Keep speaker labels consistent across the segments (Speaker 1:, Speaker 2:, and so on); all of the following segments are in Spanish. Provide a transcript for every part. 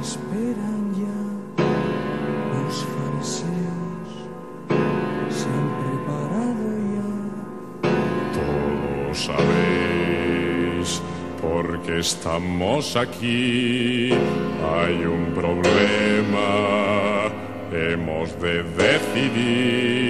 Speaker 1: esperan ya los fariseos, se han preparado ya.
Speaker 2: Todos sabéis por qué estamos aquí. Hay un problema, hemos de decidir.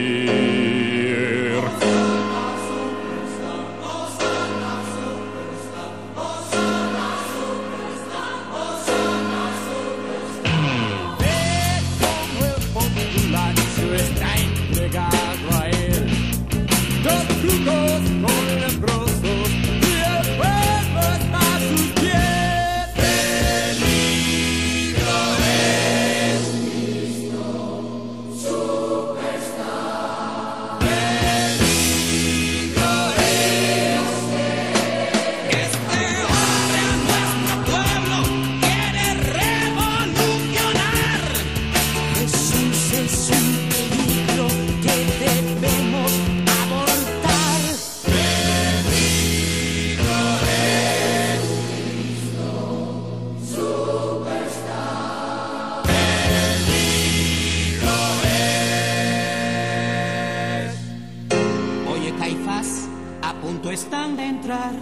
Speaker 3: A
Speaker 4: punto están de entrar.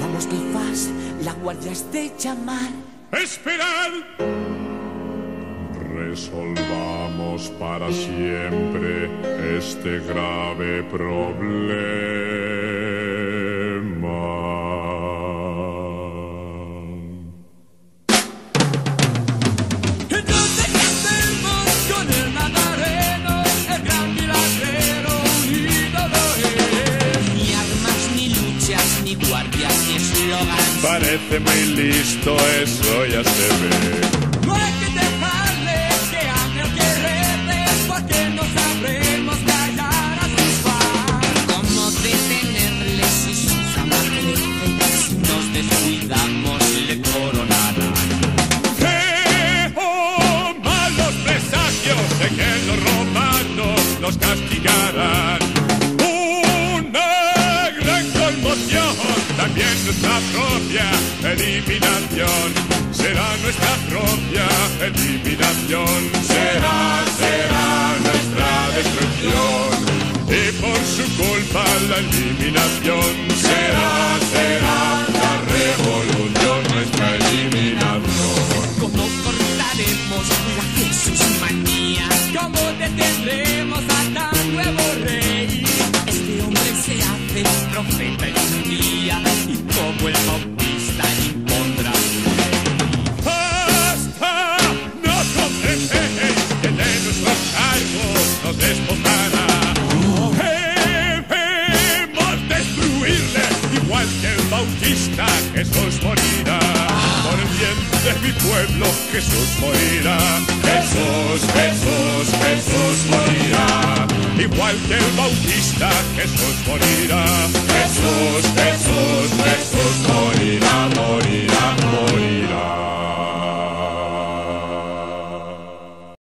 Speaker 1: Vamos, Caifás, la guardia es de llamar.
Speaker 2: ¡Esperad! Resolvamos para siempre este grave problema.
Speaker 4: Guardias, ni eslogans.
Speaker 2: Parece muy listo, eso ya se ve.
Speaker 3: No hay que dejarle que hable o que rete, porque no sabremos callar a sus fans.
Speaker 4: ¿Cómo detenerle si su fama crece? Si nos descuidamos, le coronarán.
Speaker 2: ¡Eh, oh, malos presagios de que los romanos nos castigarán! Una gran conmoción, también nuestra propia eliminación. Será nuestra propia eliminación. Será, será nuestra destrucción. Y por su culpa la eliminación será, será la revolución,
Speaker 4: Jesús
Speaker 2: morirá. Por el bien de mi pueblo Jesús morirá. Jesús, Jesús, Jesús morirá. Igual que el bautista Jesús morirá. Jesús, Jesús, Jesús.